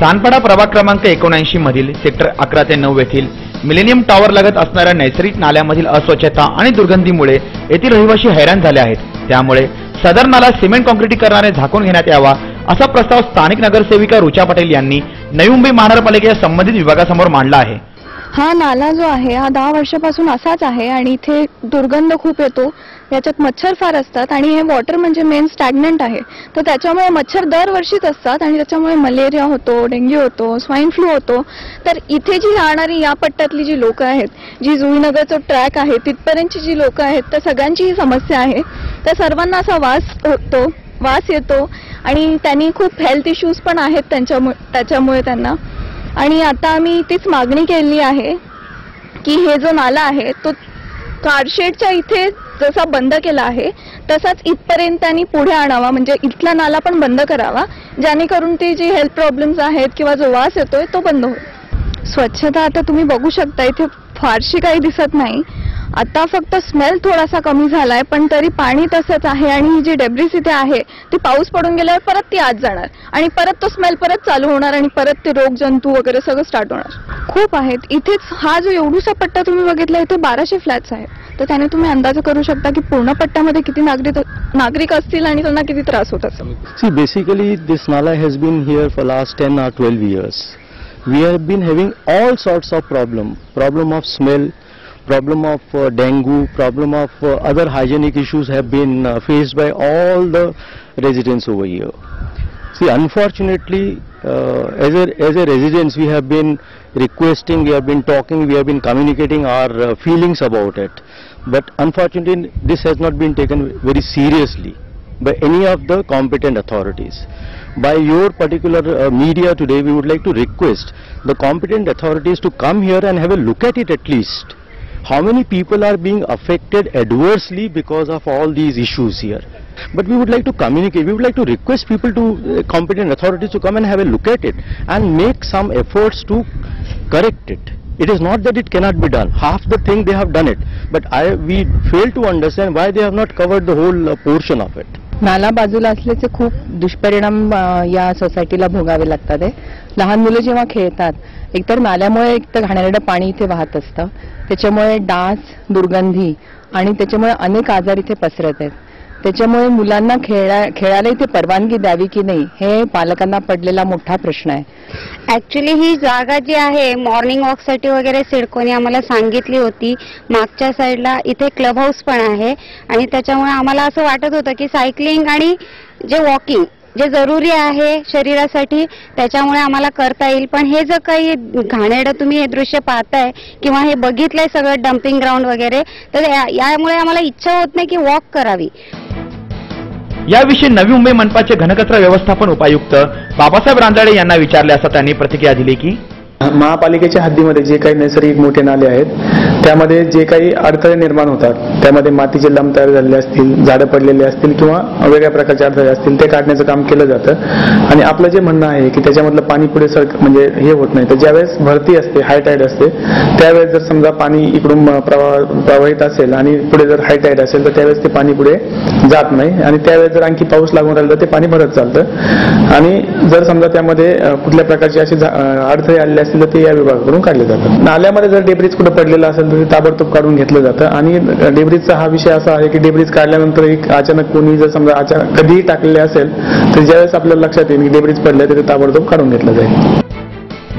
सानपाडा प्रभाग क्रमांक एकोणऐंशी मधील सेक्टर अकरा ते नऊ येथील मिलेनियम टॉवर लगत असणाऱ्या नैसर्गिक नाल्यामधील अस्वच्छता आणि दुर्गंधीमुळे येथील रहिवासी हैराण झाले आहेत. त्यामुळे सदर नाला सिमेंट कॉन्क्रिटीकरणाने झाकून घेण्यात यावा असा प्रस्ताव स्थानिक नगरसेविका रुचा पटेल यांनी नवी मुंबई महानगरपालिकेच्या संबंधित विभागासमोर मांडला आहे. हा नाला जो आहे हा दहा वर्षापासून असाच आहे आणि इथे दुर्गंध खूप येतो. याच्यात मच्छर फार असतात आणि हे वॉटर म्हणजे मेन स्टॅग्नंट आहे. तर त्याच्यामुळे मच्छर दरवर्षीच असतात आणि त्याच्यामुळे मलेरिया होतो डेंग्यू होतो स्वाईन फ्लू होतो. तर इथे जी राहणारी या पट्ट्यातली जी लोकं आहेत जी जुईनगरचं ट्रॅक आहे तिथपर्यंतची जी लोकं आहेत तर सगळ्यांची ही समस्या आहे. तर सर्वांना असा वास होतो वास येतो आणि त्यांनी खूप हेल्थ इश्यूज पण आहेत त्यांच्यामुळे त्याच्यामुळे त्यांना. आणि आता आम्ही तीच मागणी केली आहे की हे जो नाला आहे तो कारशेडच्या इथे जसा बंद केला आहे तसाच इथपर्यंत त्यांनी पुढे आणावा. म्हणजे इथला नाला पण बंद करावा. जेणेकरून ती जी हेल्थ प्रॉब्लेम्स आहेत किंवा जो वास येतोय तो बंद होईल. स्वच्छता आता तुम्ही बघू शकता इथे फारशी काही दिसत नाही. आता फक्त स्मेल थोडासा कमी झालाय पण तरी पाणी तसंच आहे आणि ही जी डेब्रिस इथे आहे ती पाऊस पडून गेल्यावर परत ती आत जाणार. आणि परत तो स्मेल परत चालू होणार आणि परत ते रोग जंतू वगैरे सगळं स्टार्ट होणार. खूप आहेत. इथेच हा जो एवढूसा पट्टा तुम्ही बघितला इथे बाराशे फ्लॅट्स आहेत. तर त्याने तुम्ही अंदाज करू शकता की पूर्ण पट्ट्यामध्ये किती नागरिक नागरिक असतील आणि त्यांना किती त्रास होत असेल. Basically basically, this Nala has been here for last 10 or 12 years. We have been having all sorts of problem. Problem of smell, problem of uh, dengue, problem of uh, other hygienic issues have been uh, faced by all the residents over here. See, unfortunately, uh, as a as a residents, we have been requesting, we have been talking, we have been communicating our uh, feelings about it. But unfortunately, this has not been taken very seriously by any of the competent authorities. By your particular uh, media today, we would like to request the competent authorities to come here and have a look at it at least. How many people are being affected adversely because of all these issues here? But we would like to communicate, we would like to request people to, uh, competent authorities to come and have a look at it and make some efforts to correct it. It is not that it cannot be done. Half the thing they have done it. But I, we fail to understand why they have not covered the whole uh, portion of it. नाला बाजूला असल्याचे खूप दुष्परिणाम या सोसायटीला भोगावे लागतात आहे लहान मुलं जेव्हा खेळतात एकतर नाल्यामुळे एकतर घाणेरडं पाणी इथे वाहत असतं त्याच्यामुळे डास दुर्गंधी आणि त्याच्यामुळे अनेक आजार इथे पसरत आहेत. त्याच्यामुळे मुलांना खेळा खेळायला इथे परवानगी द्यावी की नाही हे पालकांना पडलेला मोठा प्रश्न आहे. ऍक्च्युली ही जागा जी आहे मॉर्निंग वॉकसाठी वगैरे सिडकोने आम्हाला सांगितली होती. मागच्या साईडला इथे क्लब हाऊस पण आहे. आणि त्याच्यामुळे आम्हाला असं वाटत होतं की सायकलिंग आणि जे वॉकिंग जे जरुरी आहे शरीरासाठी त्याच्यामुळे आम्हाला करता येईल. पण हे जर काही घाणेडं तुम्ही हे दृश्य पाहताय किंवा हे बघितलंय सगळं डम्पिंग ग्राउंड वगैरे तर यामुळे आम्हाला इच्छा होत नाही की वॉक करावी. याविषयी नवी मुंबई मनपाचे घनकचरा व्यवस्थापन उपायुक्त बाबासाहेब रांजळे यांना विचारले असता त्यांनी प्रतिक्रिया दिली की महापालिकेच्या हद्दीमध्ये जे काही नैसर्गिक मोठे नाले आहेत त्यामध्ये जे काही अडथळे निर्माण होतात त्यामध्ये मातीचे लंब तयार झालेले असतील झाडं पडलेले असतील किंवा वेगळ्या प्रकारचे अडथळे असतील ते काढण्याचं काम केलं जातं. आणि आपलं जे म्हणणं आहे की त्याच्यामधलं पाणी पुढे सर म्हणजे हे होत नाही तर ज्यावेळेस भरती असते हाय टाईड असते त्यावेळेस जर समजा पाणी इकडून प्रवाह प्रवाहित असेल आणि पुढे जर हाय टाईड असेल तर त्यावेळेस ते पाणी पुढे जात नाही. आणि त्यावेळेस जर आणखी पाऊस लागून राहिला तर ते पाणी भरत चालतं. आणि जर समजा त्यामध्ये कुठल्या प्रकारचे असे अडथळे आलेले असतील तर ते या विभागाकडून काढले जातात. नाल्यामध्ये जर डेब्रिज कुठं पडलेलं असेल तर ते ताबडतोब काढून घेतलं जातं. आणि डेब्रिजचा हा विषय असा आहे की डेब्रिज काढल्यानंतर एक अचानक कोणी जर समजा अचानक कधीही टाकलेले असेल तर ज्यावेळेस आपल्याला लक्षात येईल की डेब्रिज पडले तर ते ताबडतोब काढून घेतलं जाईल.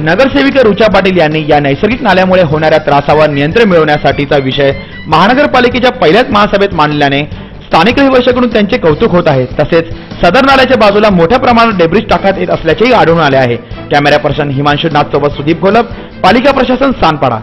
नगरसेविका रुचा पाटील यांनी या नैसर्गिक नाल्यामुळे होणाऱ्या त्रासावर नियंत्रण मिळवण्यासाठीचा विषय महानगरपालिकेच्या पहिल्याच महासभेत मांडल्याने स्थानिक रहिवाशांकडून त्यांचे कौतुक होत आहे. तसेच सदर नाल्याच्या बाजूला मोठ्या प्रमाणात डेब्रिज टाकण्यात येत असल्याचेही आढळून आले आहे. कॅमेरा पर्सन हिमांशु नाथ सोबत सुदीप घोलप पालिका प्रशासन सानपाडा